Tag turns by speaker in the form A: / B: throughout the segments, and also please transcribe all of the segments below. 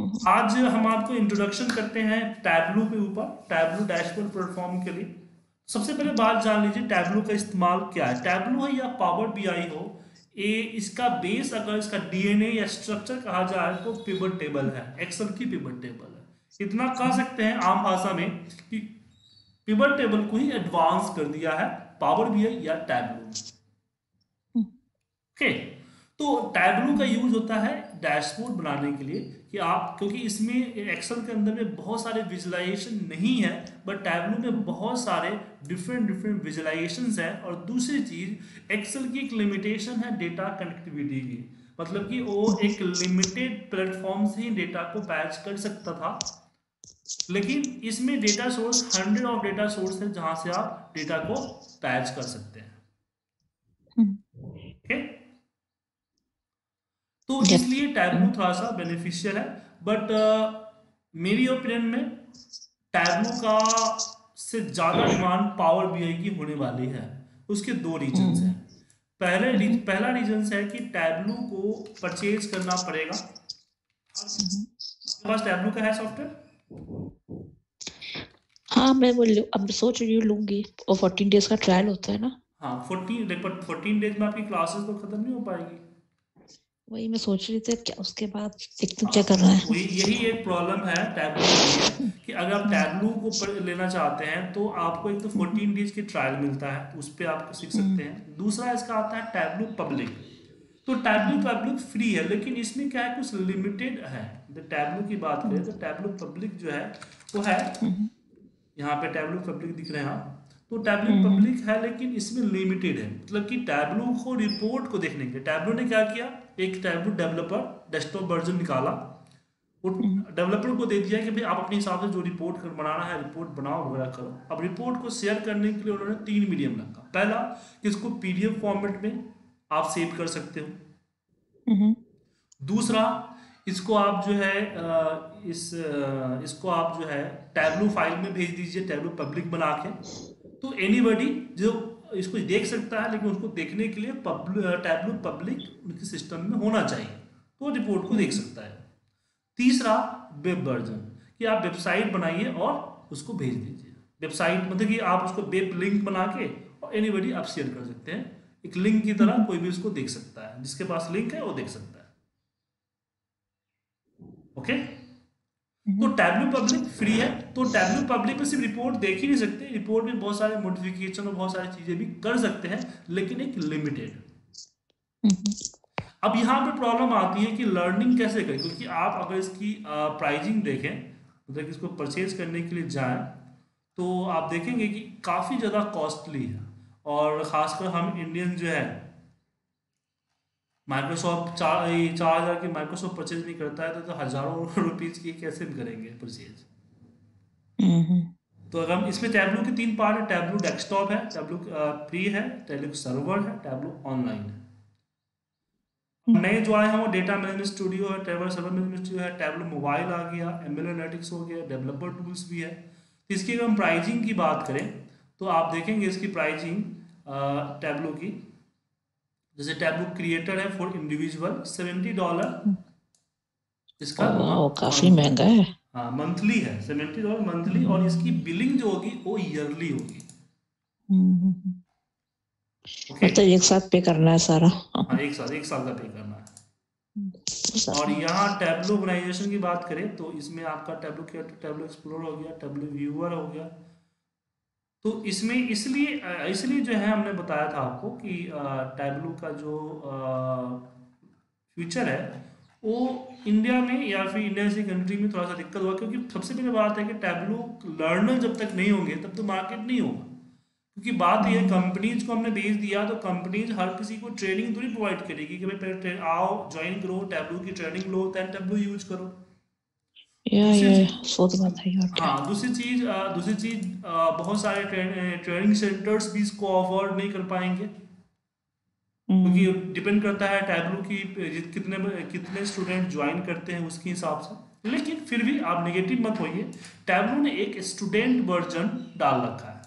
A: हम्म
B: आज हम आपको इंट्रोडक्शन करते हैं टैबलू के ऊपर टैबलू डैशबोर्ड प्लेटफॉर्म के लिए। सबसे पहले बात जान लीजिए टैबलू का इस्तेमाल क्या है। टैबलू है या पावर बीआई हो ये इसका बेस अगर इसका डीएनए या स्ट्रक्चर कहा जाए तो पिवट टेबल है एक्सल की पिवट टेबल है। इतना कह सकते हैं आम भाषा में कि पिवट टेबल को ही एडवांस कर दिया है पावर बीआई या टैबलू ओके तो टैबलू का यूज़ होता है डैशबोर्ड बनाने के लिए कि आप, क्योंकि इसमें एक्सेल के अंदर में बहुत सारे विजुलाइजेशन नहीं है बट टैबलू में बहुत सारे डिफरेंट डिफरेंट विजुलाइजेशन है और दूसरी चीज़ एक्सेल की एक लिमिटेशन है डेटा कनेक्टिविटी की। मतलब कि वो एक लिमिटेड प्लेटफॉर्म से ही डेटा को पैच कर सकता था। लेकिन इसमें data source hundred of data source है जहाँ से आप डेटा को पैच कर सकते हैं। तो इसलिए टैबलू थोड़ा सा बेनिफिशियल है बट मेरी ओपिनियन में टैबलू का से ज़्यादा डिमांड पावर बीआई की होने वाली है। उसके दो रीजन हैं। पहले री- पहला रीजन है कि टैबलू को परचेज करना पड़ेगा। आपके पास टैबलू का है सॉफ्टवेयर
A: हाँ मैं वो अब सोच रही हूँ लूँगी। और फोर्टीन डेज़ का ट्रायल होता है ना।
B: हाँ फोर्टीन बट फोर्टीन डेज़ में आपकी क्लासेस तो खत्म नहीं हो पाएगी।
A: वही मैं सोच रही थी क्या उसके बाद देखते हैं क्या कर रहा है?
B: वही यही एक प्रॉब्लम है टैबलू के अगर आप टैबलू को लेना चाहते हैं तो आपको एक तो 14 डेज़ की ट्रायल मिलता है उस पर आप सीख सकते हैं। दूसरा इसका आता है टैबलू पब्लिक तो टैबलू पब्लिक फ्री है लेकिन इसमें क्या है कुछ लिमिटेड है। टैबलू की बात करें तो टैबलू पब्लिक जो है वो है यहाँ पे टैबलू पब्लिक दिख रहे हैं आप। तो टैबलू पब्लिक है लेकिन इसमें लिमिटेड है। मतलब कि टैबलू को रिपोर्ट को देखने के टैबलू ने क्या किया? एक टैबलू डेवलपर डेस्कटॉप वर्जन निकाला। वो डेवलपर को दे दिया कि भाई आप अपने हिसाब से जो रिपोर्ट कर बनाना है रिपोर्ट बनाओ वगैरह करो। अब रिपोर्ट को शेयर करने के लिए उन्होंने तीन मीडियम रखा। पहला कि इसको पीडीएफ फॉर्मेट में आप सेव कर सकते हो।
A: हम्म।
B: दूसरा इसको आप जो है इस इसको आप जो है टैबलू फ़ाइल में भेज दीजिए टैबलू पब्लिक बना के। तो एनीबडी जो इसको देख सकता है, लेकिन उसको देखने के लिए टैबलू पब्लिक उनके सिस्टम में होना चाहिए। तो रिपोर्ट को देख सकता है। तीसरा वेब वर्जन कि आप वेबसाइट बनाइए और उसको भेज दीजिए। वेबसाइट मतलब कि आप उसको वेब लिंक बना के और एनीबडी आप शेयर कर सकते हैं। एक लिंक की तरह कोई भी उसको देख सकता है। जिसके पास लिंक है, वो देख सकता है। ओके तो टैबलू पब्लिक फ्री है तो टैबलू पब्लिक में सिर्फ़ रिपोर्ट देख ही नहीं सकते रिपोर्ट में बहुत सारे मॉडिफिकेशन और बहुत सारी चीज़ें भी कर सकते हैं लेकिन एक लिमिटेड
A: हम्म।
B: अब यहाँ पे प्रॉब्लम आती है कि लर्निंग कैसे करें क्योंकि आप अगर इसकी प्राइजिंग देखें मतलब इसको परचेज करने के लिए जाएँ तो आप देखेंगे कि काफ़ी ज़्यादा कॉस्टली है और ख़ासकर हम इंडियन जो है माइक्रोसॉफ्ट चार ये चार हज़ार की माइक्रोसॉफ्ट परचेज नहीं करता है तो, तो हज़ारों रुपीज़ की कैसे करेंगे परचेज तो अगर हम इसमें टैबलू के तीन पार्ट है टैबलू डेस्कटॉप है टैबलू प्री है टैबलू सर्वर है टैबलू ऑनलाइन है। नए जो आए हैं वो डेटा मैनेजमेंट स्टूडियो है टैबल सर्वर मैनेजमेंट स्टूडियो है टैबलू मोबाइल आ गया एम एल एनालिटिक्स हो गया डेवलपर टूल्स भी है। तो इसकी अगर हम प्राइजिंग की बात करें तो आप देखेंगे इसकी प्राइजिंग टैबलू की। जैसे टैबलू क्रिएटर है फॉर इंडिविजुअल सेवेंटी डॉलर। इसका
A: वाह काफ़ी महँगा है।
B: हाँ मंथली है सेवेंटी डॉलर मंथली और इसकी बिलिंग जो होगी वो ईयरली होगी। ओके
A: मतलब एक साथ पे करना है सारा।
B: हाँ एक साल एक साल का पे करना है। और यहाँ टैबलो ऑर्गेनाइजेशन की बात करें तो इसमें आपका टैबलो टैबलो एक्सप्लोर हो गया टैबलो व्यूअर हो गया। तो इसमें इसलिए इसलिए जो है हमने बताया था आपको कि टैबलो का जो फ्यूचर है, वो इंडिया में या फिर इंडिया जैसी कंट्री में थोड़ा सा दिक्कत हुआ, क्योंकि सबसे पहले बात है कि टैबलो लर्नर जब तक नहीं होंगे, तब तो मार्केट नहीं होगा। क्योंकि बात ये कंपनीज़ को हमने भेज दिया तो कंपनीज़ हर किसी को ट्रेनिंग थोड़ी प्रोवाइड करेगी कि भाई पहले आओ ज्वाइन करो टैबलू की ट्रेनिंग लो दैन टैबलू यूज़ करो।
A: या
B: दूसरी
A: या
B: चीज-
A: क्या
B: हाँ दूसरी चीज़ अ, दूसरी चीज़ अ, बहुत सारे ट्रे- ट्रेनिंग सेंटर्स भी इसको अफोर्ड नहीं कर पाएँगे।
A: हम्म,
B: क्योंकि डिपेंड करता है टैबलू की जित- कितने कितने स्टूडेंट ज्वाइन करते हैं उसके हिसाब से। लेकिन फिर भी आप नेगेटिव मत होइए टैबलू ने एक स्टूडेंट वर्जन डाल रखा है।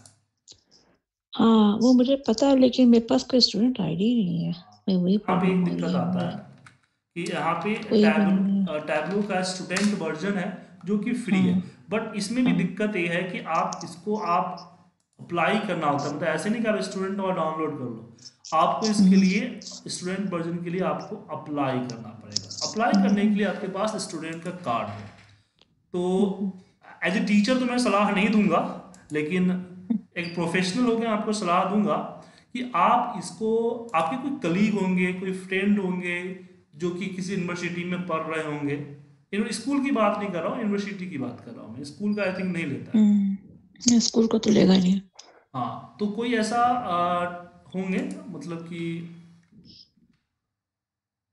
A: हाँ वो मुझे पता है लेकिन मेरे पास कोई स्टूडेंट आईडी नहीं है। मैं वही
B: यहाँ पे एक
A: प्रॉब्लम हो
B: दिक्कत
A: है
B: आता
A: मुझे
B: है। कि यहाँ पे टैबलू टैबलू का स्टूडेंट वर्जन है जो कि फ्री है।
A: हाँ।
B: बट इसमें भी
A: हाँ।
B: दिक्कत ये है कि आप इसको आप अप्लाई करना होता है। मतलब ऐसे नहीं कि आप स्टूडेंट और डाउनलोड कर लो। आपको इसके
A: हम्म,
B: लिए स्टूडेंट वर्जन के लिए आपको अप्लाई करना पड़ेगा। अप्लाई करने के लिए आपके पास स्टूडेंट का कार्ड है। तो एज ए टीचर तो मैं सलाह नहीं दूँगा लेकिन एक प्रोफेशनल होकर आपको सलाह दूँगा कि आप इसको आपके कोई कलीग होंगे कोई फ्रेंड होंगे जो कि किसी यूनिवर्सिटी में पढ़ रहे होंगे। स्कूल की बात नहीं कर रहा हूँ यूनिवर्सिटी की बात कर रहा हूँ मैं। स्कूल का आई थिंक नहीं लेता।
A: हम्म, स्कूल को तो लेगा नहीं।
B: हाँ तो कोई ऐसा आ, होंगे मतलब कि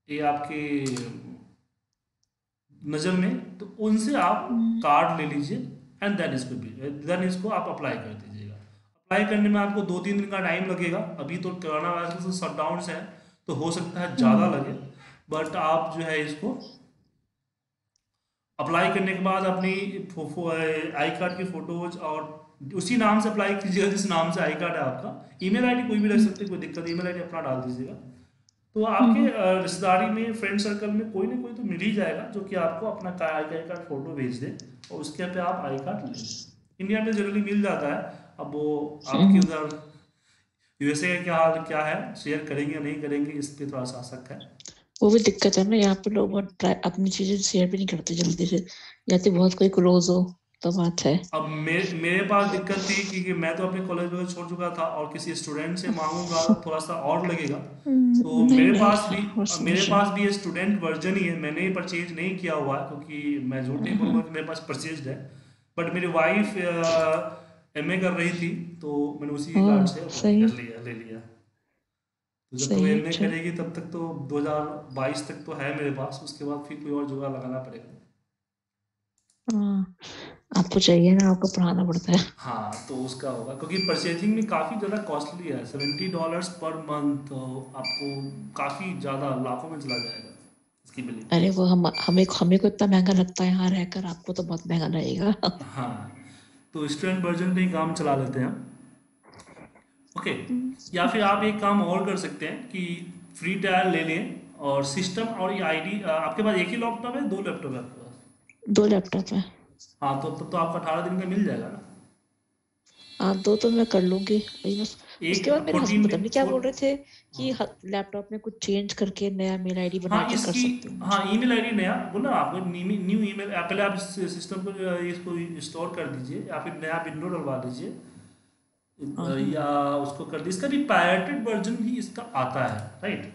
B: ये आपके नज़र में तो उनसे आप
A: हम्म,
B: कार्ड ले लीजिए एंड देन इसको देन इसको आप अप्लाई कर दीजिएगा। अप्लाई करने में आपको दो तीन दिन का टाइम लगेगा। अभी तो कोरोना वायरस से शटडाउन है तो हो सकता है ज़्यादा
A: हम्म,
B: लगे। बट आप जो है इसको अप्लाई करने के बाद अपनी आई कार्ड की फ़ोटोज़ और उसी नाम से अप्लाई कीजिएगा जिस नाम से आई कार्ड है आपका। ईमेल आईडी कोई भी रख सकते कोई दिक्कत ईमेल आईडी अपना डाल दीजिएगा। तो आपके
A: हम्म,
B: रिश्तेदारी में फ्रेंड सर्कल में कोई ना कोई तो मिल ही जाएगा जो कि आपको अपना का- आई कार्ड फ़ोटो भेज दे और उसके पे आप आई कार्ड ले लें। इंडिया में जनरली मिल जाता है। अब वो आपके
A: हम्म,
B: उधर यूएसए का क्या हाल क्या है शेयर करेंगे या नहीं करेंगे इस पर थोड़ा सा शक है।
A: वो भी दिक्कत है ना यहाँ पे लोग बहुत अपनी चीज़ें शेयर भी नहीं करते जल्दी से। या तो बहुत कोई क्लोज हो तो बात है।
B: अब मेरे मेरे पास दिक्कत थी क्योंकि मैं तो अपने कॉलेज वगैरह छोड़ चुका था और किसी स्टूडेंट से मांगूँगा तो थोड़ा सा और लगेगा।
A: हम्म,
B: तो
A: नहीं
B: मेरे
A: नहीं
B: पास भी मेरे पास भी ये स्टूडेंट वर्जन ही है मैंने परचेज नहीं किया हुआ है क्योंकि मैं झूठ नहीं बोलूँगा कि मेरे पास परचेज है। बट मेरी वाइफ एमए कर रही थी तो मैंने उसी कार्ड से अप्लाई
A: सही।
B: कर लिया ले लिया। तो जब तक एमए
A: अच्छा
B: करेगी तब तक तो 2022 तक तो है मेरे पास उसके बाद फिर कोई और जुगाड़ लगाना पड़ेगा।
A: हाँ आपको चाहिए ना आपको पढ़ाना पड़ता है।
B: हाँ तो उसका होगा क्योंकि परचेजिंग में काफ़ी ज़्यादा कॉस्टली है सेवेंटी डॉलर्स पर मंथ तो आपको काफ़ी ज़्यादा लाखों में चला जाएगा इसकी बिलिंग
A: अरे वो हम हमें हमें को इतना महँगा लगता है यहाँ रहकर आपको तो बहुत महँगा लगेगा।
B: हाँ तो स्टूडेंट वर्जन पे ही काम चला लेते हैं ओके okay. या फिर आप एक काम और कर सकते हैं कि फ्री ट्रायल ले लें और सिस्टम और ये आईडी आपके पास एक ही लैपटॉप है दो लैपटॉप है आपके पास?
A: दो लैपटॉप है।
B: हाँ तो तब तो आपका अठारह दिन का मिल जाएगा ना?
A: हाँ दो तो मैं कर लूँगी बस। उसके बाद मेरे हस्बैंड पता नहीं क्या बोल रहे थे कि
B: हाँ।
A: लैपटॉप में कुछ चेंज करके नया मेल आईडी बना
B: हाँ
A: के कर सकती हूँ।
B: हाँ ईमेल आईडी नया बोला आपको न्यू ईमेल पहले आप सिस्टम को इसको इंस्टॉल कर दीजिए या फिर नया विंडो डलवा दीजिए।
A: हाँ
B: या उसको कर दीजिए इसका भी पायरेटेड वर्जन भी इसका आता है राइट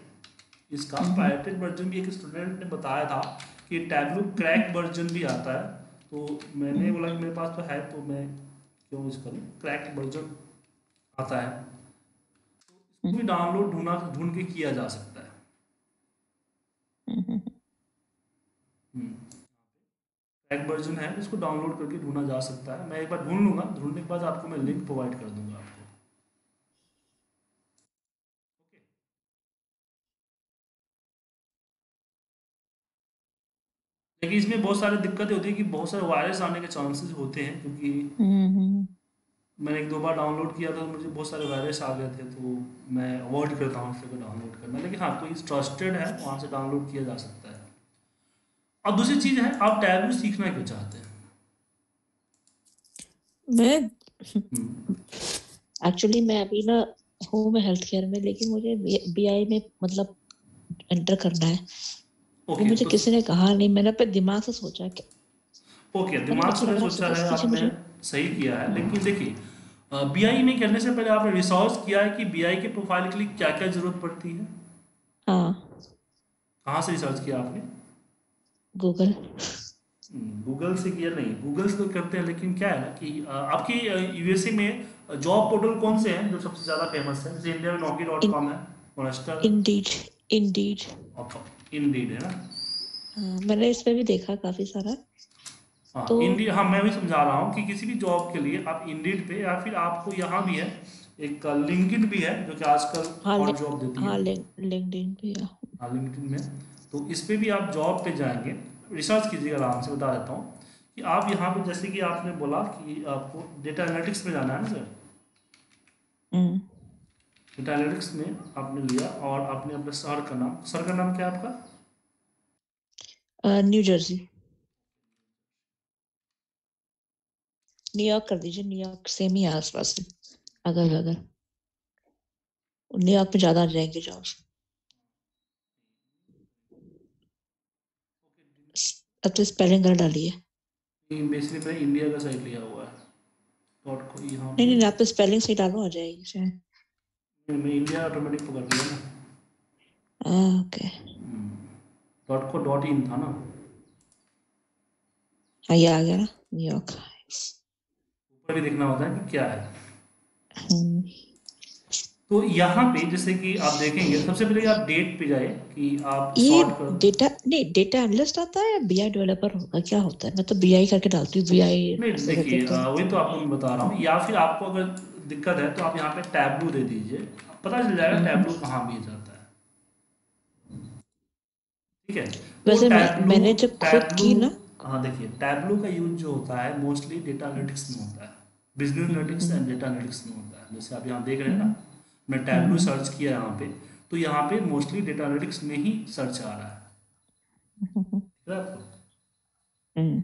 B: इसका
A: हम्म,
B: पायरेटेड वर्जन भी एक स्टूडेंट ने बताया था कि टैबलू क्रैक वर्जन भी आता है। तो मैंने
A: हम्म,
B: बोला कि मेरे पास तो है तो मैं क्यों यूज़ करूँ? क्रैक वर्जन आता है। इसको
A: हम्म,
B: भी डाउनलोड ढूंढना ढूंढ के किया जा सकता है।
A: हम्म, हम्म,
B: हम्म क्रैक वर्जन है इसको डाउनलोड करके ढूंढा जा सकता है। मैं एक बार ढूंढ लूँगा ढूँढने के बाद आपको मैं लिंक प्रोवाइड कर दूँगा आपको ओके लेकिन इसमें बहुत सारी दिक्कतें होती है कि बहुत सारे वायरस आने के चांसेस होते हैं क्योंकि
A: हम्म, हम्म,
B: मैंने एक दो बार डाउनलोड किया था तो मुझे बहुत सारे वायरस आ गए थे तो मैं अवॉइड करता हूँ इसको डाउनलोड करना। लेकिन हाँ कोई ट्रस्टेड है वहाँ से डाउनलोड किया जा सकता है। अब दूसरी चीज़ है आप टैबू सीखना क्यों चाहते हैं?
A: मैं
B: हम्म,
A: एक्चुअली मैं अभी ना हूँ मैं हेल्थ केयर में लेकिन मुझे बीआई में मतलब एंटर करना है। वो
B: ओके
A: मुझे
B: तो
A: किसी ने कहा नहीं मैंने अपने दिमाग से सोचा कि
B: ओके
A: मैंने
B: दिमाग से
A: लगा
B: सोचा है आपने सही किया है लेकिन देखिए बीआई में करने से पहले आपने रिसर्च किया है कि बीआई के प्रोफ़ाइल के लिए क्या क्या ज़रूरत पड़ती है?
A: हाँ।
B: कहाँ से रिसर्च किया आपने?
A: गूगल
B: गूगल से किया नहीं गूगल से तो करते हैं लेकिन क्या है ना कि आपकी यूएसए में जॉब पोर्टल कौन से हैं जो सबसे ज़्यादा फ़ेमस है? जैसे इंडिया में नौकरी डॉट कॉम है मोनेस्टर
A: इंडीड इंडीड
B: इंडीड है ना?
A: हाँ मैंने इस पे भी देखा काफ़ी सारा।
B: हाँ
A: तो
B: इंडी हाँ मैं भी समझा रहा हूँ कि किसी भी जॉब के लिए आप इंडीड पे या फिर आपको यहाँ भी है एक लिंक्डइन भी है जो कि आजकल
A: हाँ
B: जॉब देती है।
A: हाँ लिंक लिंक्डइन पे
B: हाँ। लिंक्डइन में। तो इस पे भी आप जॉब पे जाएँगे। रिसर्च कीजिएगा आराम से बता देता हूँ कि आप यहाँ पे जैसे कि आपने बोला कि आपको डेटा एनालिटिक्स में जाना है ना सर डेटा एनालिटिक्स में आपने लिया और आपने अपने सर का नाम सर का नाम क्या आपका?
A: न्यू जर्सी न्यूयॉर्क कर दीजिए न्यूयॉर्क सेम ही आसपास से अगर अगर न्यूयॉर्क पे ज़्यादा आ जाएँगे जॉब्स अब तो स्पेलिंग कर डाली है।
B: बेसिकली इंडिया का साइड लिया हुआ है। डॉट को यहाँ
A: नहीं नहीं आप तो स्पेलिंग सही डालो आ जाएगी शायद।
B: मैं इंडिया ऑटोमेटिक पकड़ लिया ना
A: okay
B: dot co dot in था ना?
A: हाँ ये आ गया ना न्यूयॉर्क
B: ऊपर भी देखना होता है कि क्या है।
A: हम्म,
B: तो यहाँ पे जैसे कि आप देखेंगे सबसे पहले आप डेट पे जाए कि आप
A: ये डेटा नहीं डेटा एनालिस्ट आता है या बीआई डेवलपर होगा? क्या होता है? मैं तो बीआई करके डालती हूँ बीआई
B: नहीं देखिए वही तो आपको मैं बता रहा हूँ। या फिर आपको अगर दिक्कत है तो आप यहाँ पे टैबलू दे दीजिए। पता चल जाएगा टैबलू कहाँ भी जाता है। ठीक है? तो
A: वैसे मैं- मैंने जब खुद की ना
B: हाँ देखिए टैबलू का यूज़ जो होता है मोस्टली डेटा एनालिटिक्स में होता है। Business analytics and data analytics में होता है। जैसे आप यहाँ देख रहे हैं ना मैं टैबलू सर्च किया यहाँ पे तो यहाँ पे मोस्टली डेटा एनालिटिक्स में ही सर्च आ रहा है। आपको
A: हम्म,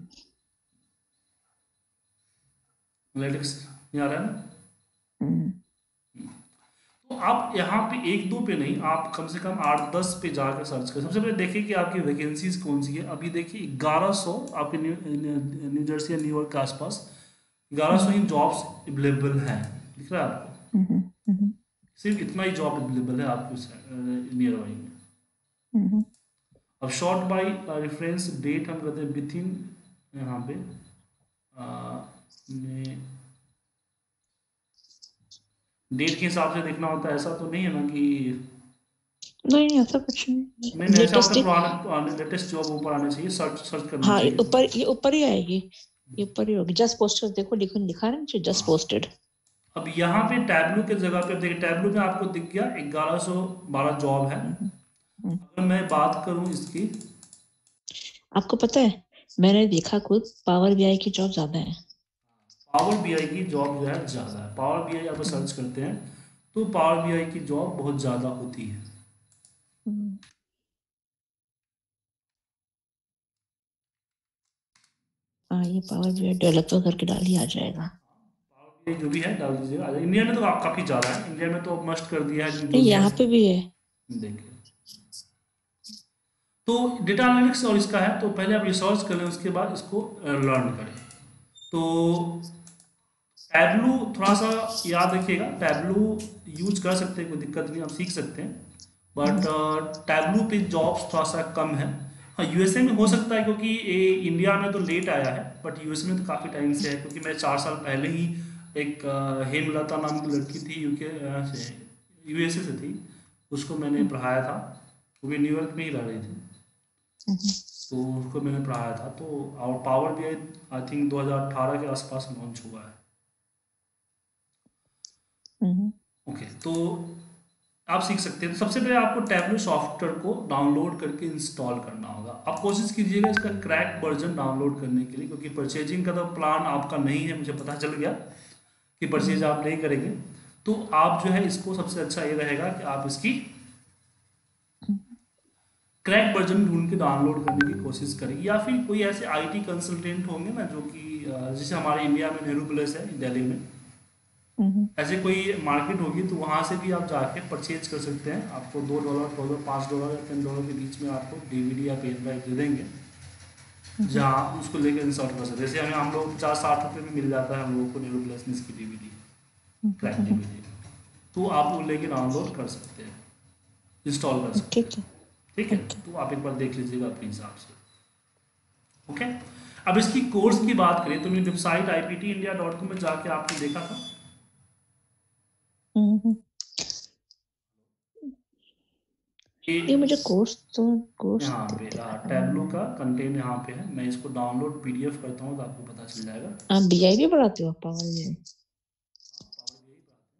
B: एनालिटिक्स नहीं आ रहा है ना?
A: हम्म,
B: तो आप यहाँ पे एक दो पे नहीं आप कम से कम आठ दस पे जाकर सर्च करें। सबसे पहले देखिए कि आपकी वैकेंसीज कौन सी है। अभी देखिए ग्यारह सौ आपके न्यू न्यू जर्सी या न्यूयॉर्क के आसपास ग्यारह सौ ही जॉब्स अवेलेबल हैं। दिख रहा है आपको?
A: हम्म, हम्म,
B: सिर्फ़ इतना ही जॉब अवेलेबल है आपके नियर बाई में।
A: हम्म,
B: अब शॉर्ट बाई रेफरेंस डेट हम कहते हैं विथ इन यहाँ पे डेट के हिसाब से देखना होता है ऐसा तो नहीं है ना कि
A: नहीं ऐसा कुछ नहीं।
B: पुराने लेटेस्ट जॉब ऊपर आने चाहिए सर्च सर्च करना
A: हाँ ऊपर ये ऊपर ही आएगी ये ऊपर ही होगी। जस्ट पोस्टेड देखो लिखो लिखा है ना जस्ट पोस्टेड
B: अब यहाँ पे टैबलू के जगह पे देखिए टैबलू में आपको दिख गया ग्यारह सौ बारह जॉब है। अगर मैं बात करूँ इसकी।
A: आपको पता है मैंने देखा खुद पावर बीआई की जॉब ज़्यादा है।
B: पावर बीआई की जॉब जो है ज़्यादा है। पावर बीआई आप सर्च करते हैं तो पावर बीआई की जॉब बहुत ज़्यादा होती है।
A: हाँ ये पावर बीआई डेवलपर करके डाल ही आ जाएगा।
B: पावर बीआई जो भी है डाल दीजिएगा। आ इंडिया में तो आप काफ़ी ज़्यादा है। इंडिया में तो मस्ट कर दिया है।
A: यहाँ पे भी है।
B: देखिए। तो डेटा एनालिटिक्स और इसका है तो पहले आप रिसर्च कर उसके बाद इसको लर्न करें। तो टैबलू थोड़ा सा याद रखिएगा। टैबलू यूज़ कर सकते हैं कोई दिक्कत नहीं आप सीख सकते हैं। बट टैबलू पे जॉब्स थोड़ा सा कम है। हाँ यूएसए में हो सकता है क्योंकि ये इंडिया में तो लेट आया है बट यूएसए में तो काफ़ी टाइम से है क्योंकि मैं चार साल पहले ही एक अ, हेमलता नाम की लड़की थी यूके से यूएसए से थी। उसको मैंने पढ़ाया था। वो भी न्यूयॉर्क में ही रह रही थी। तो उसको मैंने पढ़ाया था। तो और पावर भी आई थिंक 2018 के आसपास लॉन्च हुआ है।
A: हम्म,
B: ओके तो आप सीख सकते हैं। तो सबसे पहले आपको टैबलू सॉफ्टवेयर को डाउनलोड करके इंस्टॉल करना होगा। आप कोशिश कीजिएगा इसका क्रैक वर्जन डाउनलोड करने के लिए क्योंकि परचेजिंग का तो प्लान आपका नहीं है मुझे पता चल गया कि परचेज आप नहीं करेंगे। तो आप जो है इसको सबसे अच्छा ये रहेगा कि आप इसकी क्रैक वर्जन ढूंढ के डाउनलोड करने की कोशिश करें। या फिर कोई ऐसे आईटी कंसल्टेंट होंगे ना जो कि जैसे हमारे इंडिया में नेहरू प्लेस है दिल्ली में। ऐसे कोई मार्केट होगी तो वहाँ से भी आप जाके परचेज कर सकते हैं। आपको दो डॉलर डॉलर पाँच डॉलर या टेन डॉलर के बीच में आपको डीवीडी या पेन ड्राइव दे देंगे जहाँ आप उसको लेकर इंस्टॉल कर सकते हैं। जैसे हमें हम लोग पचास साठ रुपये में मिल जाता है हम लोगों को नेहरू प्लस में इसकी डीवीडी क्रैक डीवीडी तो आप वो लेके डाउनलोड कर सकते हैं इंस्टॉल कर सकते हैं।
A: ठीक है?
B: तो आप एक बार देख लीजिएगा अपने हिसाब से। ओके? अब इसकी कोर्स की बात करें तो मेरी website I P T India dot com में जाके आपने देखा था।
A: ये
B: ये
A: मुझे कोर्स तो कोर्स
B: यहाँ पे टैबलू का कंटेंट यहाँ पे है। मैं इसको डाउनलोड पीडीएफ करता हूँ तो आपको पता चल जाएगा।
A: आप बीआई भी पढ़ाते हो पावर बीआई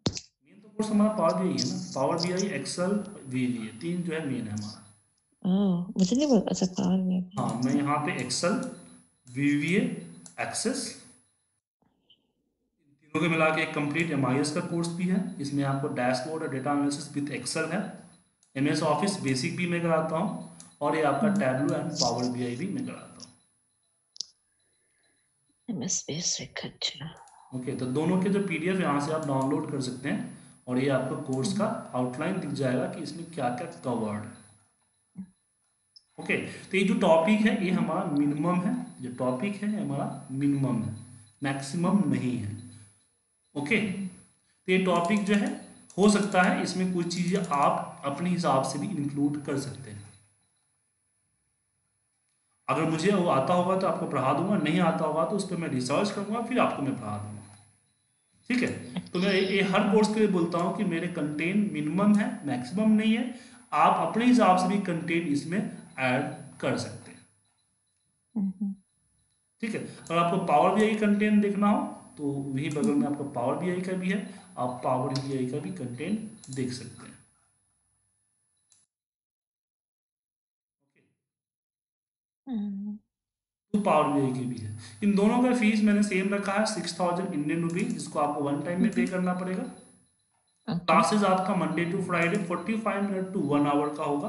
B: मेन तो कोर्स हमारा पावर बी है ना। Power B I Excel V है तीन जो है मेन है हमारा।
A: हाँ मुझे नहीं पता अच्छा पावर बीआई
B: हाँ मैं यहाँ पे एक्सेल वी वी एक्सेस तीनों के मिला के एक कंप्लीट एम का कोर्स भी है इसमें आपको डैशबोर्ड और डेटा एनालिसिस विथ एक्सेल है। एमएस ऑफ़िस बेसिक भी मैं कराता हूँ और ये आपका टैबलू एंड पावर बीआई भी मैं कराता हूँ।
A: बेसिक अच्छा।
B: ओके तो दोनों के जो पी पीडीएफ यहाँ से आप डाउनलोड कर सकते हैं और ये आपको कोर्स का आउटलाइन दिख जाएगा कि इसमें क्या क्या कवर्ड है। ओके तो ये जो टॉपिक है ये हमारा मिनिमम है जो टॉपिक है हमारा मिनिमम है मैक्सिमम नहीं है। ओके तो ये टॉपिक जो है हो सकता है इसमें कुछ चीज़ें आप अपने हिसाब से भी इंक्लूड कर सकते हैं। अगर मुझे वो आता होगा तो आपको पढ़ा दूँगा नहीं आता होगा तो उस पर मैं रिसर्च करूँगा फिर आपको मैं पढ़ा दूँगा। ठीक है? तो मैं ये हर कोर्स के लिए बोलता हूँ कि मेरे कंटेंट मिनिमम है मैक्सिमम नहीं है। आप अपने हिसाब से भी कंटेंट इसमें ऐड कर सकते हैं।
A: हम्म,
B: ठीक है? और आपको पावर बी कंटेंट देखना हो तो वही बगल में आपका पावर बी का भी है आप पावर बी का भी कंटेंट देख सकते हैं।
A: हम्म,
B: तो पावर बी की भी है। इन दोनों का फ़ीस मैंने सेम रखा है सिक्स थाउज़ेंड इंडियन रुपीज़ जिसको आपको वन टाइम में पे करना पड़ेगा। क्लासेस आपका Monday to Friday forty five minute to one hour का होगा।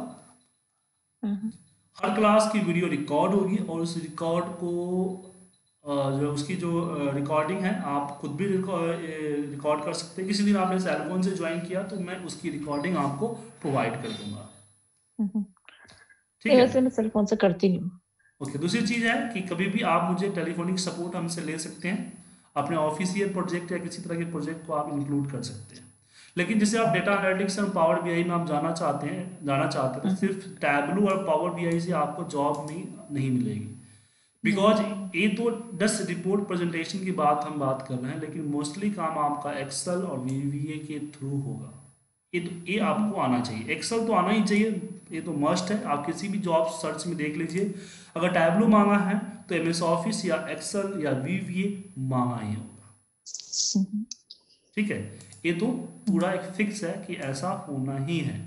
A: हम्म,
B: हर क्लास की वीडियो रिकॉर्ड होगी और उस रिकॉर्ड को जो उसकी जो रिकॉर्डिंग है आप खुद भी रिकॉर्ड कर सकते हैं। किसी दिन आपने सेलफोन से ज्वाइन किया तो मैं उसकी रिकॉर्डिंग आपको प्रोवाइड कर दूँगा।
A: हम्म।
B: ठीक है?
A: मैं सेल फ़ोन से करती हूँ।
B: ओके दूसरी चीज़ है कि कभी भी आप मुझे टेलीफोनिक सपोर्ट हमसे ले सकते हैं। अपने ऑफिसियल प्रोजेक्ट या किसी तरह के प्रोजेक्ट को आप इंक्लूड कर सकते हैं। लेकिन जैसे आप डेटा एनालिटिक्स और पावर बीआई में आप जाना चाहते हैं जाना चाहते हैं तो सिर्फ़ टैबलू और पावर बीआई से आपको जॉब नहीं नहीं मिलेगी। बिकॉज़ ये तो दस रिपोर्ट प्रेजेंटेशन की बात हम बात कर रहे हैं, लेकिन मोस्टली काम आपका एक्सेल और वीवीए के थ्रू होगा। ये तो ये आपको आना चाहिए। एक्सेल तो आना ही चाहिए, ये तो मस्ट है। आप किसी भी जॉब सर्च में देख लीजिए। अगर टैबलू मांगा है तो एम एस ऑफ़िस या एक्सेल या वीवीए मांगा ही होगा। ठीक है? ये तो पूरा एक फिक्स है कि ऐसा होना ही है।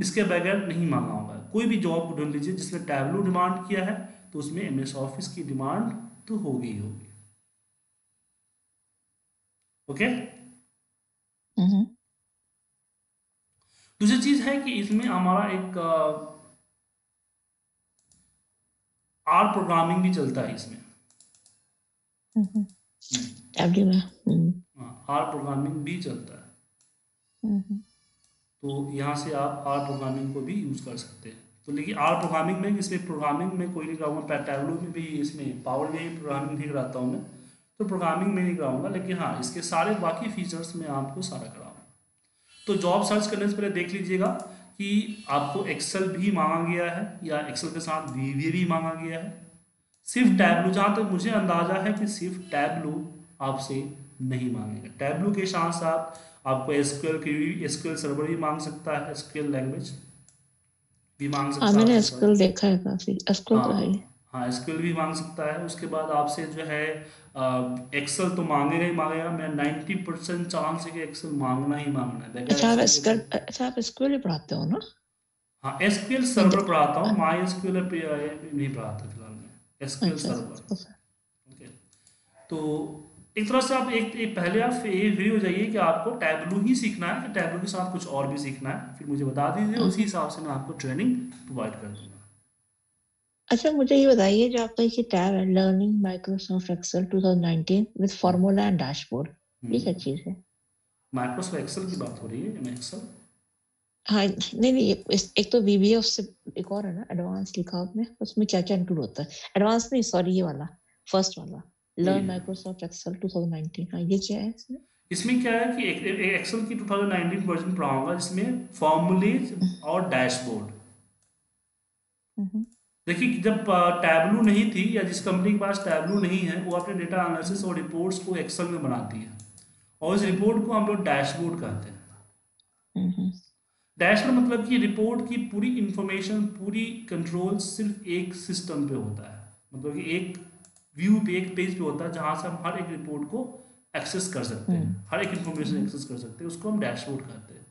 B: इसके बगैर नहीं मांगा होगा। कोई भी जॉब ढूंढ लीजिए जिसने टैबलू डिमांड किया है तो उसमें एम एस ऑफ़िस की डिमांड तो होगी ही होगी। ओके
A: हम्म,
B: दूसरी चीज़ है कि इसमें हमारा एक आर प्रोग्रामिंग भी चलता है इसमें।
A: हम्म, डब्ल्यू में हम्म,
B: आर प्रोग्रामिंग भी चलता है।
A: हम्म,
B: तो यहाँ से आप आर प्रोग्रामिंग को भी यूज़ कर सकते हैं। तो लेकिन आर प्रोग्रामिंग में, इसमें प्रोग्रामिंग में कोई नहीं कराऊँगा टैबलू में भी इसमें पावर में प्रोग्रामिंग नहीं कराता हूँ मैं। तो प्रोग्रामिंग में नहीं कराऊँगा, लेकिन हाँ इसके सारे बाकी फीचर्स में आपको सारा कराऊँगा। तो जॉब सर्च करने से पहले देख लीजिएगा कि आपको एक्सेल भी मांगा गया है, या एक्सेल के साथ वी भी मांगा गया है। सिर्फ़ टैबलू जहाँ तक मुझे अंदाज़ा है कि सिर्फ़ टैबलू आपसे नहीं मांगेगा। टैबलू के साथ साथ आपको एसक्यूएल की एसक्यूएल सर्वर भी मांग सकता है एसक्यूएल लैंग्वेज भी मांग सकता
A: हाँ
B: है
A: मैंने एसक्यूएल देखा है काफ़ी। एसक्यूएल तो है हाँ
B: एसक्यूएल भी मांग सकता है। उसके बाद आपसे जो है एक्सेल तो मांगेगा ही। मांगेगा मैं नाइन्टी परसेंट चांस है कि एक्सेल मांगना ही मांगना है।
A: अच्छा आप एसक्यूएल अच्छा आप ही पढ़ाते हो ना?
B: हाँ एसक्यूएल सर्वर पढ़ाता हूँ। माई एसक्यूएल नहीं पढ़ाता फ़िलहाल मैं। एसक्यूएल
A: अच्छा
B: सर्वर
A: अच्छा।
B: ओके। तो एक तरह से आप एक, एक पहले आप ये फ्री हो जाइए कि आपको टैबलू ही सीखना है कि टैबलू के साथ कुछ और भी सीखना है। फिर मुझे बता दीजिए उसी हिसाब से मैं आपको ट्रेनिंग प्रोवाइड कर दूँगा।
A: अच्छा मुझे ये बताइए जो आपका ये टैब है learning Microsoft Excel 2019 with formula and dashboard ये क्या चीज़ है।
B: माइक्रोसॉफ्ट एक्सेल की बात हो रही है एक्सेल
A: हाँ नहीं नहीं एक तो VBA उससे एक और है ना एडवांस लिखा आपने उसमें क्या क्या इंक्लूड होता है। एडवांस नहीं सॉरी ये वाला फ़र्स्ट वाला। लर्न माइक्रोसॉफ्ट एक्सेल 2019 हाँ ये क्या है? इसमें
B: इसमें क्या है कि एक, एक, एक एक्सेल की 2019 वर्जन पढ़ाऊँगा जिसमें फॉर्मूलेज और डैशबोर्ड
A: हम्म,
B: देखिए जब टैबलू नहीं थी या जिस कंपनी के पास टैबलू नहीं है वो अपने डेटा एनालिसिस और रिपोर्ट्स को एक्सेल में बनाती है। और इस रिपोर्ट को हम लोग डैशबोर्ड कहते हैं।
A: हम्म,
B: डैशबोर्ड मतलब कि रिपोर्ट की पूरी इंफॉर्मेशन पूरी कंट्रोल सिर्फ़ एक सिस्टम पे होता है। मतलब कि एक व्यू पे एक पेज पे होता है जहाँ से हम हर एक रिपोर्ट को एक्सेस कर सकते हैं हर एक इंफॉर्मेशन एक्सेस कर सकते हैं उसको हम डैशबोर्ड कहते हैं।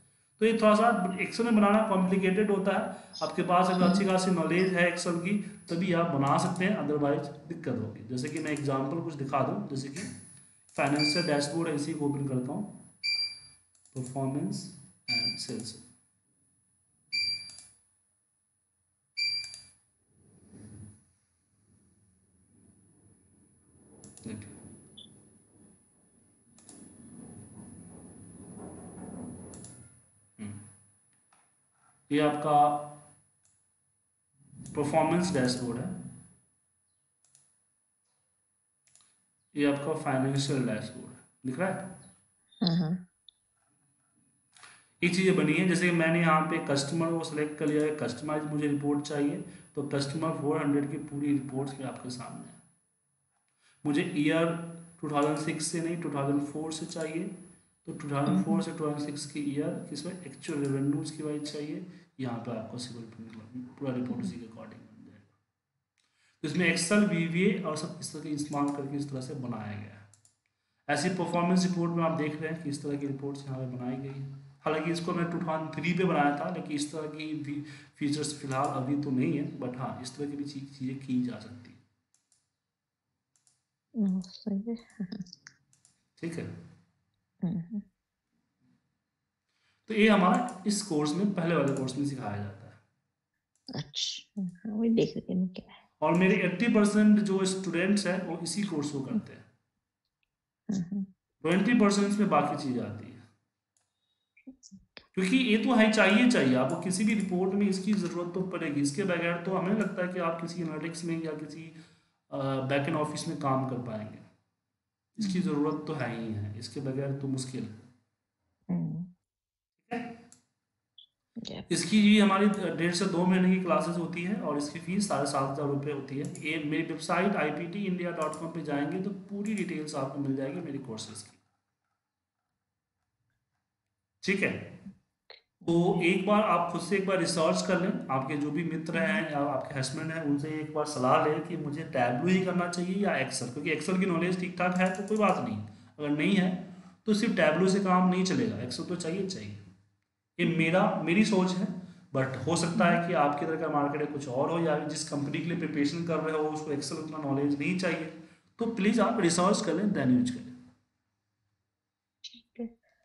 B: तो ये थोड़ा सा एक्सेल में बनाना कॉम्प्लिकेटेड होता है। आपके पास अगर अच्छी खासी नॉलेज है एक्सेल की तभी आप बना सकते हैं अदरवाइज़ दिक्कत होगी। जैसे कि मैं एग्ज़ाम्पल कुछ दिखा दूँ जैसे कि फाइनेंशियल डैशबोर्ड है इसी को ओपन करता हूँ। परफॉर्मेंस एंड सेल्स ये आपका परफॉर्मेंस डैशबोर्ड है। ये आपका फाइनेंशियल डैशबोर्ड है। दिख रहा है? ये चीज़ें बनी है जैसे मैंने यहाँ पे कस्टमर को सिलेक्ट कर लिया है कस्टमाइज मुझे रिपोर्ट चाहिए तो कस्टमर 400 की पूरी रिपोर्ट आपके सामने है। मुझे ईयर 2006 से नहीं 2004 से चाहिए तो 2004 से 2006 की ईयर किसमें एक्चुअल रेवेन्यूज की वाइज चाहिए यहाँ पे आपको सिविल पूरा रिपोर्ट उसी के अकॉर्डिंग बन जाएगा। तो इसमें एक्सेल वी और सब इस तरह के इस्तेमाल करके इस तरह से बनाया गया है। ऐसी परफॉर्मेंस रिपोर्ट में आप देख रहे हैं कि इस तरह की रिपोर्ट्स यहाँ पे बनाई गई है। हालाँकि इसको मैं टू थाउज़ेंड थ्री पे बनाया था लेकिन इस तरह की फीचर्स फ़िलहाल अभी तो नहीं है बट हाँ इस तरह की भी चीज़ें की जा सकती है। ठीक है?
A: हम्म,
B: तो ये हमारा इस कोर्स में पहले वाले कोर्स में सिखाया जाता है।
A: अच्छा हाँ, वही देख रही हूँ क्या है।
B: और मेरे 80 परसेंट जो स्टूडेंट्स हैं वो इसी कोर्स को करते हैं।
A: हम्म,
B: ट्वेंटी परसेंट में बाकी चीज़ आती है। क्योंकि ये तो है चाहिए चाहिए। आपको किसी भी रिपोर्ट में इसकी ज़रूरत तो पड़ेगी। इसके बगैर तो हमें लगता है कि आप किसी एनालिटिक्स में या किसी बैक एंड ऑफ़िस में काम कर पाएँगे। इसकी
A: हम्म।
B: ज़रूरत तो है ही है। इसके बगैर तो मुश्किल
A: हम्म,
B: है इसकी ये हमारी डेढ़ से दो महीने की क्लासेस होती है और इसकी फ़ीस साढ़े सात हज़ार रुपये होती है। ये मेरी website I P T India dot com पर जाएँगे तो पूरी डिटेल्स आपको मिल जाएगी मेरी कोर्सेज की। ठीक है? तो एक बार आप खुद से एक बार रिसर्च कर लें। आपके जो भी मित्र हैं या आपके हस्बैंड हैं, उनसे एक बार सलाह लें कि मुझे टैबलू ही करना चाहिए या एक्सेल, क्योंकि एक्सेल की नॉलेज ठीक ठाक है तो कोई बात नहीं। अगर नहीं है तो सिर्फ़ टैबलू से काम नहीं चलेगा। एक्सेल तो चाहिए चाहिए। ये मेरा मेरी सोच है बट हो सकता है कि आपकी तरह का मार्केट है कुछ और हो या जिस कंपनी के लिए प्रिपरेशन कर रहे हो उसको एक्सेल उतना नॉलेज नहीं चाहिए तो प्लीज़ आप रिसर्च कर लें देन यूज़ करें।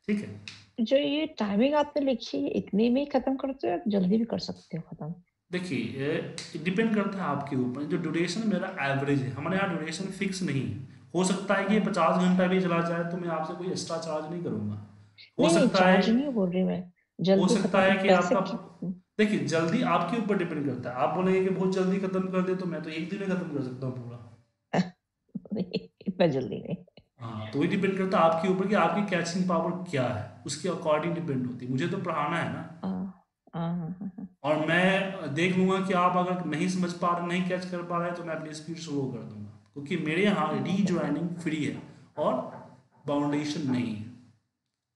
B: ठीक है।
A: जो ये टाइमिंग आपने लिखी है इतने में ही खत्म करते हो या जल्दी भी कर सकते हो खत्म?
B: देखिए डिपेंड करता है आपके ऊपर जो ड्यूरेशन मेरा एवरेज है हमारे यहाँ ड्यूरेशन फिक्स नहीं है। हो सकता है कि पचास घंटा भी चला जाए तो मैं आपसे कोई एक्स्ट्रा चार्ज नहीं करूँगा। हो सकता है
A: नहीं बोल रही मैं।
B: हो सकता है कि आपका देखिए जल्दी आपके ऊपर डिपेंड करता है। आप बोलेंगे कि बहुत जल्दी खत्म कर दे तो मैं तो एक दिन में खत्म कर सकता हूँ पूरा।
A: इतना जल्दी नहीं।
B: हाँ तो ये डिपेंड करता है आपके ऊपर कि आपकी कैचिंग पावर क्या है। उसके अकॉर्डिंग डिपेंड होती है। मुझे तो पढ़ाना है ना।
A: हाँ, हाँ, हाँ, हाँ, हाँ।
B: और मैं देख लूँगा कि आप अगर नहीं समझ पा रहे नहीं कैच कर पा रहे तो मैं अपनी स्पीड स्लो कर दूँगा। क्योंकि मेरे यहाँ री ज्वाइनिंग फ्री है और बाउंडेशन नहीं है।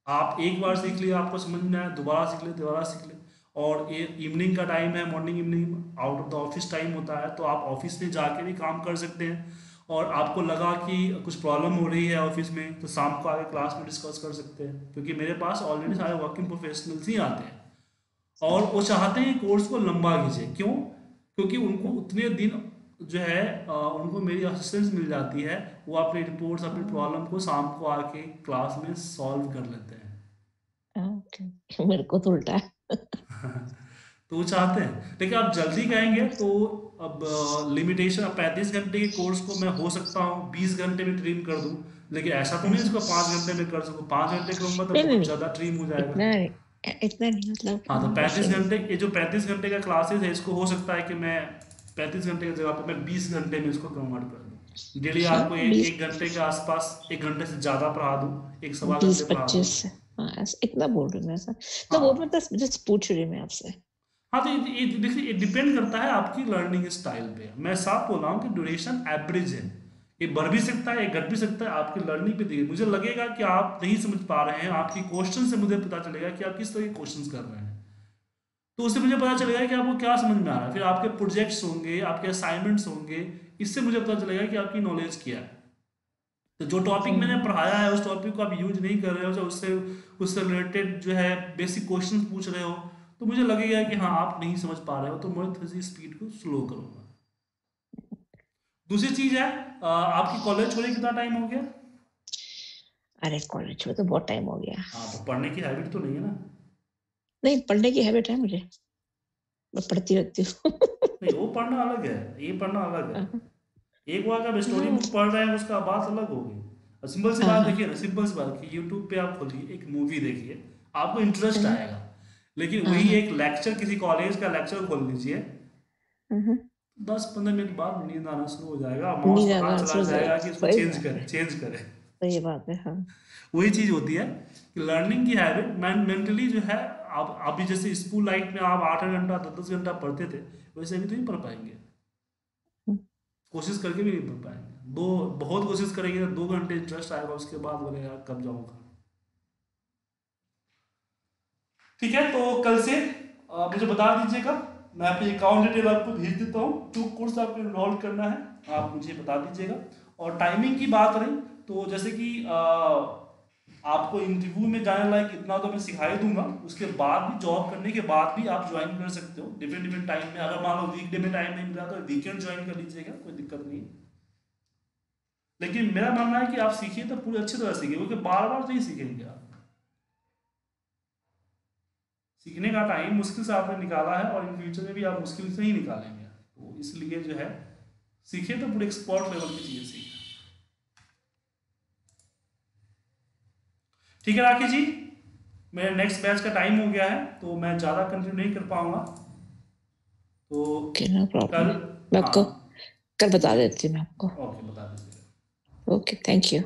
B: आप एक बार सीख लिया आपको समझ में आया, दोबारा सीख ले दोबारा सीख ले और ये इवनिंग का टाइम है morning evening out of the office time होता है तो आप ऑफ़िस में जाके भी काम कर सकते हैं। और आपको लगा कि कुछ प्रॉब्लम हो रही है ऑफ़िस में तो शाम को आगे क्लास में डिस्कस कर सकते हैं। क्योंकि मेरे पास ऑलरेडी सारे वर्किंग प्रोफेशनल्स ही आते हैं। और वो चाहते हैं कोर्स को लंबा खींचे। क्यों? क्योंकि उनको उतने दिन जो है उनको मेरी असिस्टेंस मिल जाती है। वो अपनी रिपोर्ट्स अपनी प्रॉब्लम को शाम को आके क्लास में सॉल्व कर लेते हैं।
A: हाँ, मेरे को तो उल्टा है।
B: तो वो चाहते हैं। लेकिन आप जल्दी कहेंगे तो अब लिमिटेशन अब पैंतीस घंटे के कोर्स को मैं हो सकता हूँ बीस घंटे में ट्रीम कर दूँ। लेकिन ऐसा तो नहीं इसको पाँच घंटे में कर सकूँ। पाँच घंटे करूँगा तो बहुत ज़्यादा ट्रिम हो जाएगा।
A: इतना नहीं मतलब
B: हाँ तो
A: हाँ,
B: पैंतीस घंटे ये जो पैंतीस घंटे का क्लासेस है इसको हो सकता है कि मैं पैंतीस घंटे की जगह पे मैं बीस घंटे में इसको कन्वर्ट कर दूँ डेली
A: हाँ,
B: आपको एक एक घंटे के आसपास एक घंटे से ज़्यादा पढ़ा दूँ एक सवा घंटे पढ़ा दूँ।
A: पच्चीस हाँ इतना बोल रही हूँ मैं तो
B: हाँ।
A: बोल मैं बस जस्ट पूछ रही मैं आपसे।
B: हाँ तो ये ये- देखिए ये डिपेंड करता है आपकी लर्निंग स्टाइल पे। मैं साफ़ बोल रहा हूँ कि ड्यूरेशन एवरेज है। ये बढ़ भी सकता है ये घट भी सकता है आपकी लर्निंग पे देखिए। मुझे लगेगा कि आप नहीं समझ पा रहे हैं आपकी क्वेश्चन से मुझे पता चलेगा कि आप किस तरह के क्वेश्चन कर रहे हैं। तो उससे मुझे पता चलेगा कि आपको क्या समझ में आ रहा है। फिर आपके प्रोजेक्ट्स होंगे आपके असाइनमेंट्स होंगे इससे मुझे पता चलेगा कि आपकी नॉलेज क्या है। तो जो टॉपिक मैंने पढ़ाया है उस टॉपिक को आप यूज़ नहीं कर रहे हो या उससे उससे रिलेटेड जो है बेसिक क्वेश्चन पूछ रहे हो तो मुझे लगेगा कि हाँ आप नहीं समझ पा रहे हो तो मैं थोड़ी सी स्पीड को स्लो करूँगा। दूसरी चीज़ है आपकी कॉलेज छोड़े कितना टाइम हो गया?
A: अरे कॉलेज में तो बहुत टाइम हो गया।
B: हाँ तो पढ़ने की हैबिट तो नहीं है ना।
A: नहीं पढ़ने की हैबिट है मुझे। मैं पढ़ती रहती हूँ।
B: नहीं वो पढ़ना अलग है ये पढ़ना अलग है। एक बार जब स्टोरी बुक पढ़ रहे हैं उसका बात अलग होगी। सिंपल सी बात
A: हाँ।
B: देखिए ना सिंपल सी बात कि यूट्यूब पे आप खोलिए एक मूवी देखिए आपको इंटरेस्ट
A: हम्म।
B: आएगा। लेकिन
A: हाँ।
B: वही
A: हाँ
B: एक लेक्चर किसी कॉलेज का लेक्चर खोल लीजिए।
A: हम्म,
B: दस पंद्रह मिनट बाद नींद आना शुरू हो जाएगा माउस चला कि इसको चेंज करे चेंज करे।
A: सही बात है हाँ।
B: वही चीज़ होती है कि लर्निंग की हैबिट मेंटली जो है आप अभी जैसे स्कूल लाइफ में आप आठ घंटा दस दस घंटा पढ़ते थे वैसे अभी तो नहीं पढ़ पाएँगे। कोशिश करके भी नहीं पढ़ पाएँगे। दो बहुत कोशिश करेंगे तो दो घंटे इंटरेस्ट आएगा उसके बाद बोले यार कब जाऊँगा? ठीक है तो कल से अ, मुझे बता दीजिएगा। मैं अपनी अकाउंट डिटेल आपको भेज देता हूँ। जो कोर्स आपको इनरोल करना है आप मुझे बता दीजिएगा। और टाइमिंग की बात रही तो जैसे कि अ, आपको इंटरव्यू में जाने लायक इतना तो मैं सिखा ही दूँगा, उसके बाद भी जॉब करने के बाद भी आप ज्वाइन कर सकते हो। डिफरेंट डिफरेंट टाइम में अगर मान लो वीकडे में टाइम नहीं मिला तो वीकेंड ज्वाइन कर लीजिएगा, कोई दिक्कत नहीं। लेकिन मेरा मानना है कि आप सीखिए तो पूरी अच्छी तरह सीखिए, क्योंकि बार बार नहीं सीखेंगे आप। सीखने का टाइम मुश्किल से आपने निकाला है और इन फ्यूचर में भी आप मुश्किल से ही निकालेंगे। तो इसलिए जो है, सीखिए तो पूरे एक्सपर्ट लेवल की चीज़ें सीखिए। ठीक है राखी जी? मेरा नेक्स्ट बैच का टाइम हो गया है तो मैं ज़्यादा कंटिन्यू नहीं कर पाऊँगा। तो
A: okay, no
B: कल
A: मैं आपको
B: हाँ।
A: कल बता देती हूँ मैं आपको।
B: ओके बता दीजिएगा।
A: Okay thank you